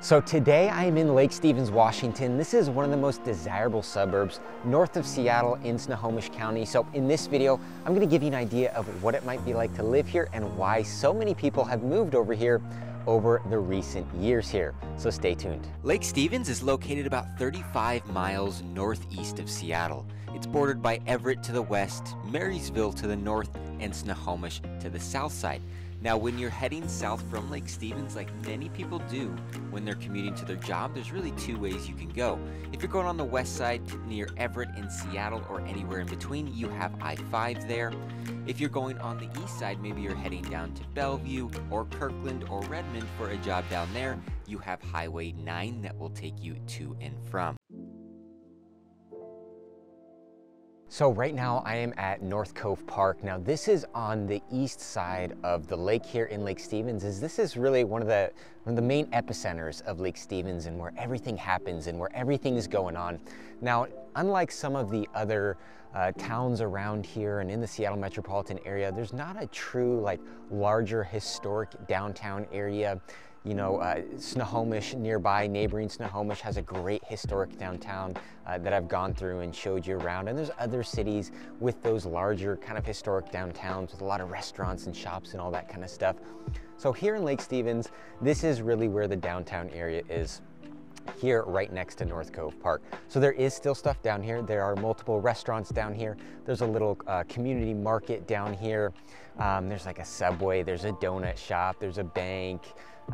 So today I am in Lake Stevens, Washington. This is one of the most desirable suburbs north of Seattle in Snohomish County. So in this video, I'm gonna give you an idea of what it might be like to live here and why so many people have moved over here over the recent years here. So stay tuned. Lake Stevens is located about 35 miles northeast of Seattle. It's bordered by Everett to the west, Marysville to the north, and Snohomish to the south side. Now, when you're heading south from Lake Stevens, like many people do when they're commuting to their job, there's really two ways you can go. If you're going on the west side near Everett and Seattle or anywhere in between, you have I 5 there. If you're going on the east side, maybe you're heading down to Bellevue or Kirkland or Redmond for a job down there, you have Highway 9 that will take you to and from. So right now I am at North Cove Park. Now this is on the east side of the lake here in Lake Stevens. Is this is really one of the one of the main epicenters of Lake Stevens and where everything happens and where everything is going on. Now, unlike some of the other uh, towns around here and in the Seattle metropolitan area, there's not a true like larger historic downtown area. You know, uh, Snohomish nearby, neighboring Snohomish has a great historic downtown uh, that I've gone through and showed you around. And there's other cities with those larger kind of historic downtowns with a lot of restaurants and shops and all that kind of stuff. So here in Lake Stevens, this is really where the downtown area is here right next to North Cove Park. So there is still stuff down here. There are multiple restaurants down here. There's a little uh, community market down here. Um, there's like a Subway, there's a donut shop, there's a bank,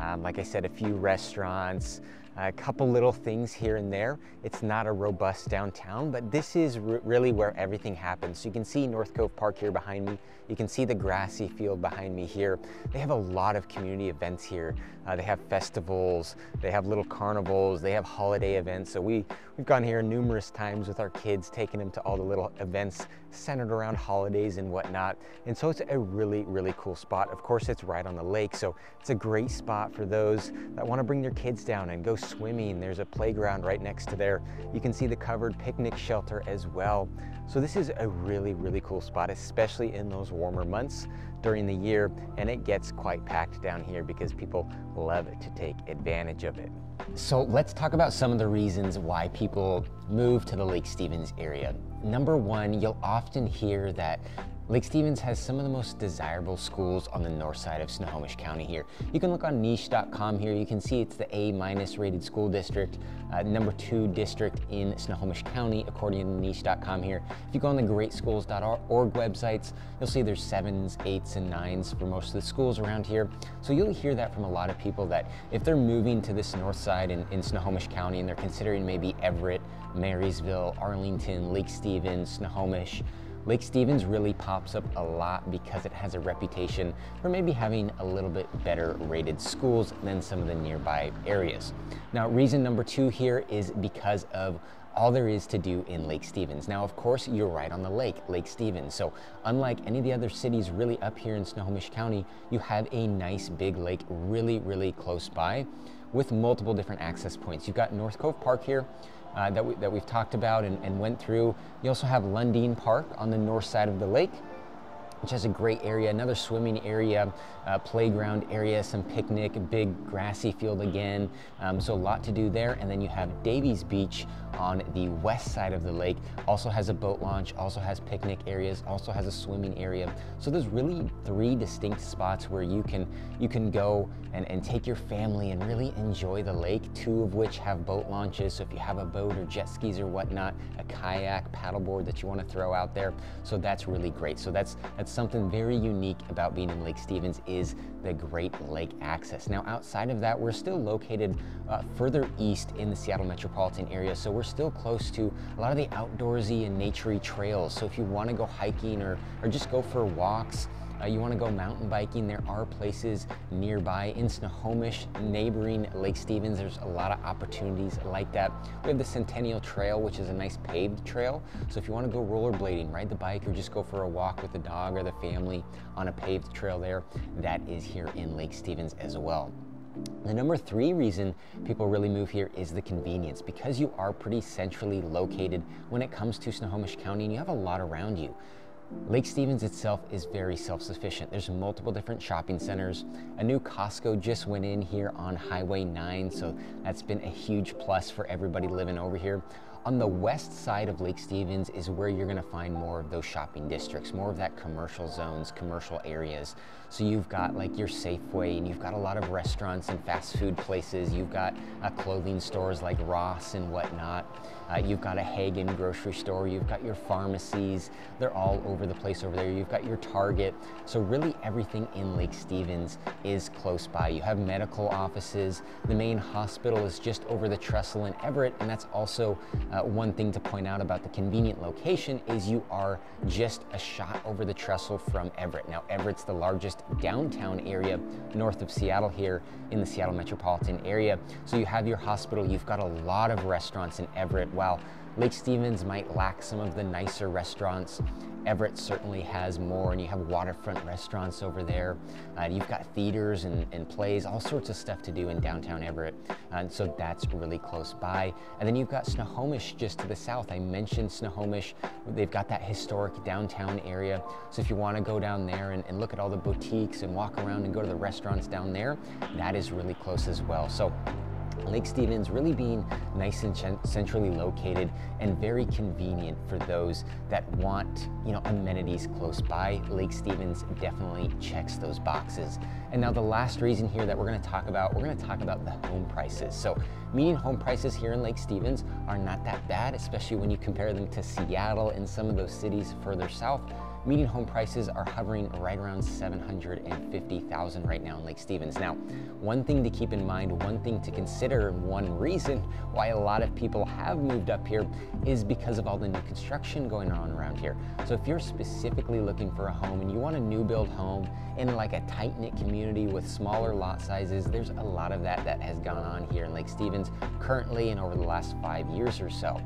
um, like I said, a few restaurants, a couple little things here and there. It's not a robust downtown, but this is really where everything happens. So you can see North Cove Park here behind me. You can see the grassy field behind me here. They have a lot of community events here. Uh, they have festivals, they have little carnivals, they have holiday events. So we, we've gone here numerous times with our kids, taking them to all the little events centered around holidays and whatnot. And so it's a really, really cool spot. Of course, it's right on the lake. So it's a great spot for those that wanna bring their kids down and go swimming. There's a playground right next to there. You can see the covered picnic shelter as well. So this is a really, really cool spot, especially in those warmer months during the year. And it gets quite packed down here because people love to take advantage of it. So let's talk about some of the reasons why people move to the Lake Stevens area. Number one, you'll often hear that Lake Stevens has some of the most desirable schools on the north side of Snohomish County here. You can look on niche.com here. You can see it's the A minus rated school district, uh, number two district in Snohomish County, according to niche.com here. If you go on the greatschools.org websites, you'll see there's sevens, eights, and nines for most of the schools around here. So you'll hear that from a lot of people that if they're moving to this north side in, in Snohomish County and they're considering maybe Everett, Marysville, Arlington, Lake Stevens, Snohomish, Lake Stevens really pops up a lot because it has a reputation for maybe having a little bit better rated schools than some of the nearby areas. Now, reason number two here is because of all there is to do in Lake Stevens. Now, of course, you're right on the lake, Lake Stevens. So unlike any of the other cities really up here in Snohomish County, you have a nice big lake really, really close by with multiple different access points. You've got North Cove Park here, uh, that, we, that we've talked about and, and went through. You also have Lundeen Park on the north side of the lake which has a great area, another swimming area, uh, playground area, some picnic, big grassy field again. Um, so a lot to do there. And then you have Davies Beach on the west side of the lake. Also has a boat launch, also has picnic areas, also has a swimming area. So there's really three distinct spots where you can you can go and, and take your family and really enjoy the lake, two of which have boat launches. So if you have a boat or jet skis or whatnot, a kayak, paddleboard that you want to throw out there. So that's really great. So that's that's something very unique about being in Lake Stevens is the Great Lake access. Now outside of that, we're still located uh, further east in the Seattle metropolitan area. So we're still close to a lot of the outdoorsy and naturey trails. So if you want to go hiking or, or just go for walks, uh, you want to go mountain biking, there are places nearby in Snohomish, neighboring Lake Stevens. There's a lot of opportunities like that. We have the Centennial Trail, which is a nice paved trail. So if you want to go rollerblading, ride the bike, or just go for a walk with the dog or the family on a paved trail there, that is here in Lake Stevens as well. The number three reason people really move here is the convenience. Because you are pretty centrally located when it comes to Snohomish County and you have a lot around you. Lake Stevens itself is very self-sufficient. There's multiple different shopping centers. A new Costco just went in here on Highway 9, so that's been a huge plus for everybody living over here. On the west side of Lake Stevens is where you're gonna find more of those shopping districts, more of that commercial zones, commercial areas. So you've got like your Safeway and you've got a lot of restaurants and fast food places. You've got uh, clothing stores like Ross and whatnot. Uh, you've got a Haggen grocery store. You've got your pharmacies. They're all over the place over there. You've got your Target. So really everything in Lake Stevens is close by. You have medical offices. The main hospital is just over the trestle in Everett and that's also uh, one thing to point out about the convenient location is you are just a shot over the trestle from Everett. Now, Everett's the largest downtown area north of Seattle here in the Seattle metropolitan area. So you have your hospital, you've got a lot of restaurants in Everett. While Lake Stevens might lack some of the nicer restaurants Everett certainly has more, and you have waterfront restaurants over there. Uh, you've got theaters and, and, plays, all sorts of stuff to do in downtown Everett. And so that's really close by. And then you've got Snohomish just to the south. I mentioned Snohomish. They've got that historic downtown area. So if you want to go down there and, and look at all the boutiques and walk around and go to the restaurants down there, that is really close as well. So Lake Stevens really being nice and centrally located and very convenient for those that want, you know, amenities close by. Lake Stevens definitely checks those boxes. And now the last reason here that we're gonna talk about, we're gonna talk about the home prices. So median home prices here in Lake Stevens are not that bad, especially when you compare them to Seattle and some of those cities further south. Median home prices are hovering right around 750,000 right now in Lake Stevens. Now, one thing to keep in mind, one thing to consider, one reason why a lot of people have moved up here is because of all the new construction going on around here. So if you're specifically looking for a home and you want a new build home in like a tight knit community with smaller lot sizes, there's a lot of that that has gone on here in Lake Stevens currently and over the last five years or so.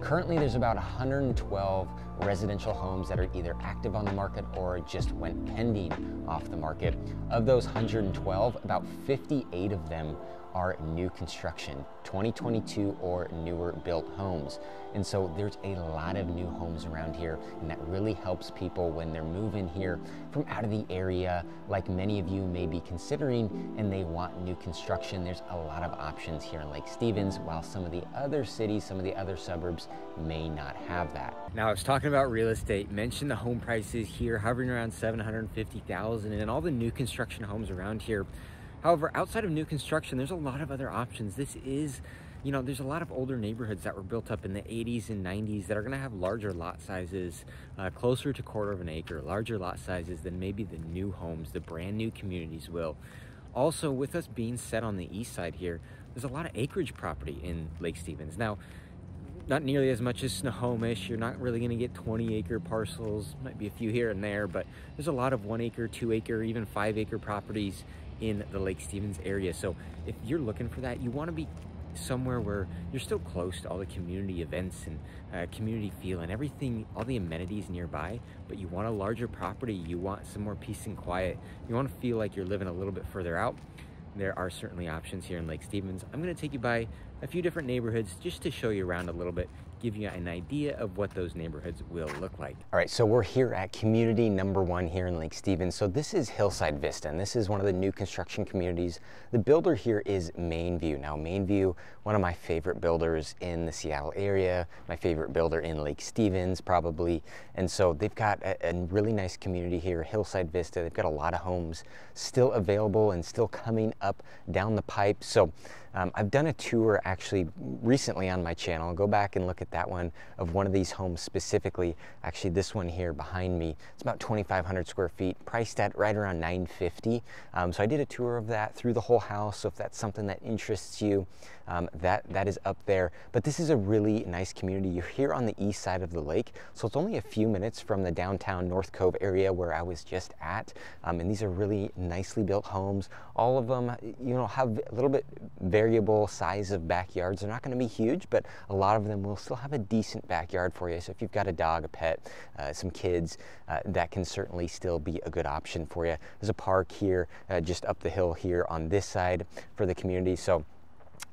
Currently, there's about 112 residential homes that are either active on the market or just went pending off the market. Of those 112, about 58 of them are new construction, 2022 or newer built homes. And so there's a lot of new homes around here, and that really helps people when they're moving here from out of the area, like many of you may be considering, and they want new construction. There's a lot of options here in Lake Stevens, while some of the other cities, some of the other suburbs may not have that. Now, I was talking about real estate, mentioned the home prices here hovering around 750,000 and all the new construction homes around here However, outside of new construction, there's a lot of other options. This is, you know, there's a lot of older neighborhoods that were built up in the 80s and 90s that are going to have larger lot sizes, uh, closer to quarter of an acre, larger lot sizes than maybe the new homes, the brand new communities will. Also, with us being set on the east side here, there's a lot of acreage property in Lake Stevens. Now, not nearly as much as Snohomish. You're not really going to get 20 acre parcels, might be a few here and there, but there's a lot of one acre, two acre, even five acre properties in the Lake Stevens area. So if you're looking for that, you want to be somewhere where you're still close to all the community events and uh, community feel and everything, all the amenities nearby, but you want a larger property, you want some more peace and quiet, you want to feel like you're living a little bit further out. There are certainly options here in Lake Stevens. I'm going to take you by a few different neighborhoods just to show you around a little bit, give you an idea of what those neighborhoods will look like. All right, so we're here at community number one here in Lake Stevens. So this is Hillside Vista, and this is one of the new construction communities. The builder here is MainVue. Now, MainVue, one of my favorite builders in the Seattle area, my favorite builder in Lake Stevens, probably. And so they've got a, a really nice community here, Hillside Vista. They've got a lot of homes still available and still coming up down the pipe. So um, I've done a tour actually recently on my channel. Go back and look at that one of one of these homes specifically. Actually, this one here behind me. It's about 2,500 square feet, priced at right around 950. Um, so I did a tour of that through the whole house. So if that's something that interests you, um, that that is up there. But this is a really nice community. You're here on the east side of the lake, so it's only a few minutes from the downtown North Cove area where I was just at. Um, and these are really nicely built homes. All of them, you know, have a little bit variable size of backyards. They're not going to be huge, but a lot of them will still have a decent backyard for you. So if you've got a dog, a pet, uh, some kids, uh, that can certainly still be a good option for you. There's a park here, uh, just up the hill here on this side for the community. So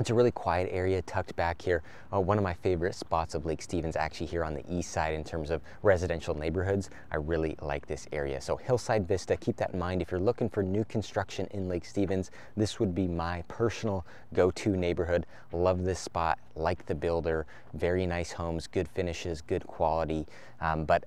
It's a really quiet area tucked back here. Uh, one of my favorite spots of Lake Stevens actually here on the east side in terms of residential neighborhoods. I really like this area. So Hillside Vista, keep that in mind. If you're looking for new construction in Lake Stevens, this would be my personal go-to neighborhood. Love this spot, like the builder, very nice homes, good finishes, good quality. Um, but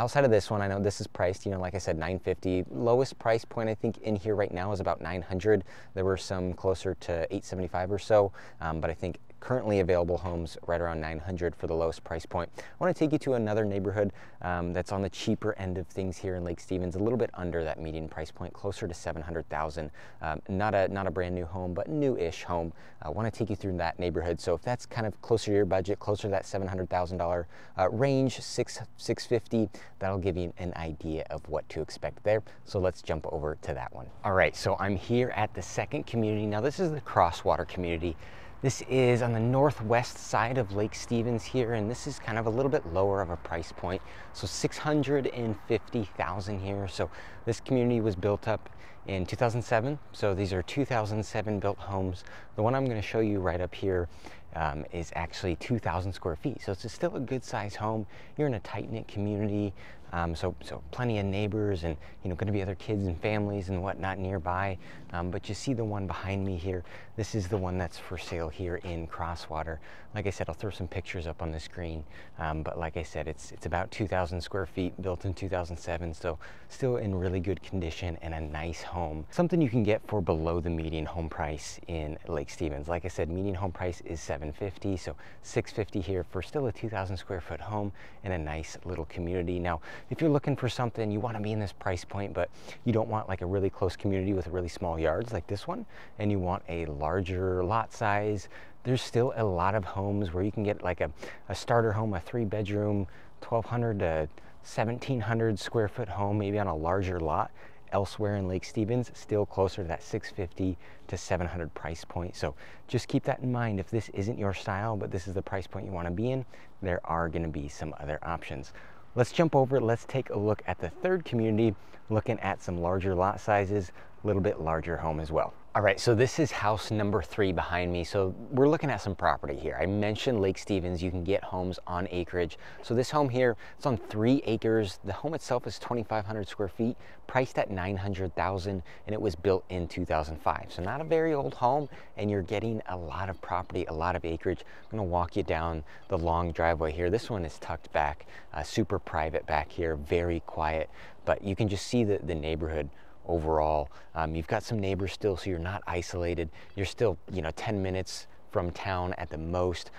Outside of this one, I know this is priced, you know, like I said, 950. Lowest price point I think in here right now is about 900. There were some closer to 875 or so, um, but I think currently available homes right around 900 for the lowest price point. I want to take you to another neighborhood um, that's on the cheaper end of things here in Lake Stevens, a little bit under that median price point, closer to 700,000. Um, not a not a brand new home, but new-ish home. I want to take you through that neighborhood. So if that's kind of closer to your budget, closer to that $700,000 uh, range, six 650, that'll give you an idea of what to expect there. So let's jump over to that one. All right, so I'm here at the second community. Now this is the Crosswater community. This is on the northwest side of Lake Stevens here, and this is kind of a little bit lower of a price point. So 650,000 here. So this community was built up in 2007. So these are 2007 built homes. The one I'm going to show you right up here um, is actually 2,000 square feet. So it's still a good size home. You're in a tight knit community. Um, so, so plenty of neighbors and you know going to be other kids and families and whatnot nearby. Um, but you see the one behind me here. This is the one that's for sale here in Crosswater. Like I said, I'll throw some pictures up on the screen. Um, but like I said, it's it's about 2,000 square feet, built in 2007, so still in really good condition and a nice home. Something you can get for below the median home price in Lake Stevens. Like I said, median home price is 750, so 650 here for still a 2,000 square foot home in a nice little community. Now, if you're looking for something, you want to be in this price point, but you don't want like a really close community with really small yards like this one, and you want a larger lot size, there's still a lot of homes where you can get like a, a starter home, a three bedroom, 1200 to 1700 square foot home, maybe on a larger lot elsewhere in Lake Stevens, still closer to that 650 to 700 price point. So just keep that in mind. If this isn't your style, but this is the price point you want to be in, there are going to be some other options. Let's jump over, let's take a look at the third community, looking at some larger lot sizes, a little bit larger home as well. All right, so this is house number three behind me. So we're looking at some property here. I mentioned Lake Stevens, you can get homes on acreage. So this home here, it's on three acres. The home itself is 2,500 square feet, priced at 900,000, and it was built in 2005. So not a very old home, and you're getting a lot of property, a lot of acreage. I'm gonna walk you down the long driveway here. This one is tucked back, uh, super private back here, very quiet, but you can just see the, the neighborhood overall. Um, you've got some neighbors still, so you're not isolated. You're still, you know, 10 minutes from town at the most.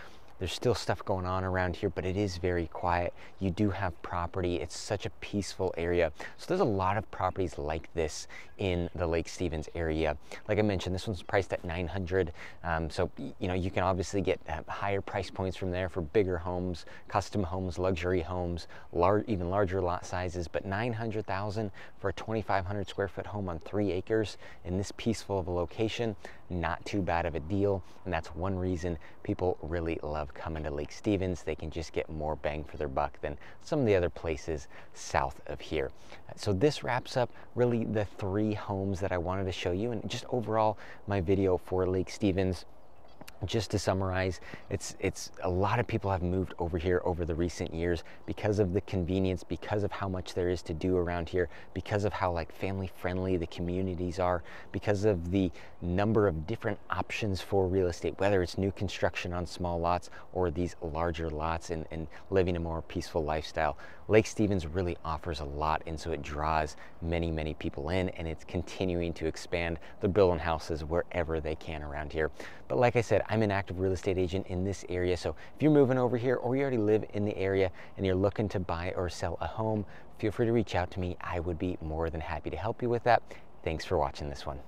There's still stuff going on around here, but it is very quiet. You do have property. It's such a peaceful area. So there's a lot of properties like this in the Lake Stevens area. Like I mentioned, this one's priced at 900. Um, so, you know, you can obviously get uh, higher price points from there for bigger homes, custom homes, luxury homes, large, even larger lot sizes, but 900,000 for a 2,500 square foot home on three acres in this peaceful of a location, not too bad of a deal. And that's one reason people really love coming to Lake Stevens. They can just get more bang for their buck than some of the other places south of here. So this wraps up really the three homes that I wanted to show you and just overall my video for Lake Stevens just to summarize, it's it's a lot of people have moved over here over the recent years because of the convenience, because of how much there is to do around here, because of how like family friendly the communities are, because of the number of different options for real estate, whether it's new construction on small lots or these larger lots and, and living a more peaceful lifestyle. Lake Stevens really offers a lot and so it draws many, many people in and it's continuing to expand. They're building houses wherever they can around here. But like I said, I'm an active real estate agent in this area. So if you're moving over here or you already live in the area and you're looking to buy or sell a home, feel free to reach out to me. I would be more than happy to help you with that. Thanks for watching this one.